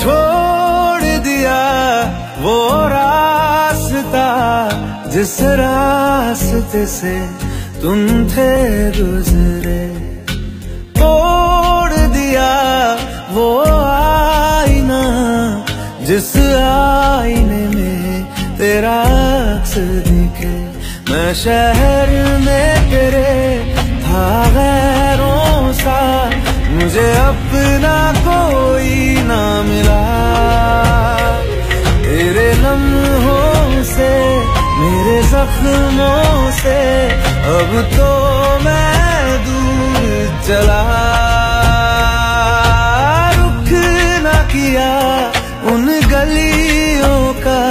छोड़ दिया वो रास्ता जिस रास्ते से तुम थे गुजरे। जिस आईने में तेरा अक्स दिखे, मैं शहर में तेरे था गैरों सा, मुझे अपना कोई ना मिला। तेरे लम्हों से, मेरे जख्मों से, अब तो मैं दूर चला। रुख ना किया उन गलियों का,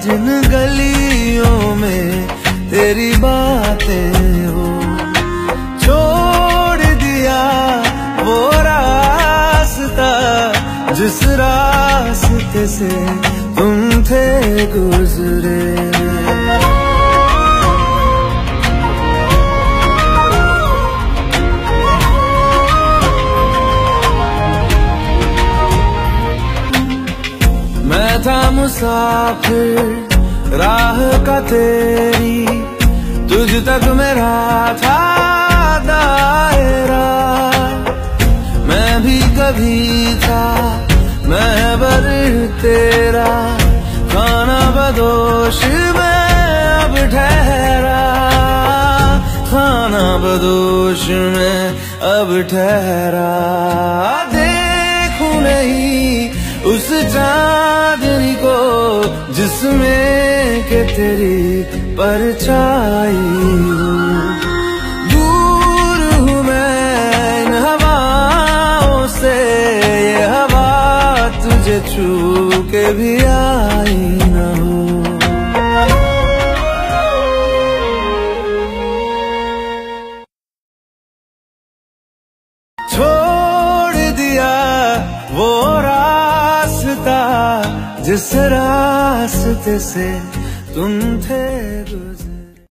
जिन गलियों में तेरी बातें हो। छोड़ दिया वो रास्ता, जिस रास्ते से तुम थे गुजरे। था मुसाफिर, राह का तेरी, तुझ तक मेरा था दायरा। मैं भी कभी था मैं बर तेरा, खाना बदोश मैं अब ठहरा। खाना बदोश में अब ठहरा। देखू नहीं उस चांदनी को, जिसमें के तेरी परछाई दूर हूँ मैं हवाओं से, ये हवा तुझे छू के भी आई। जिस रास्ते से तुम थे गुजरे।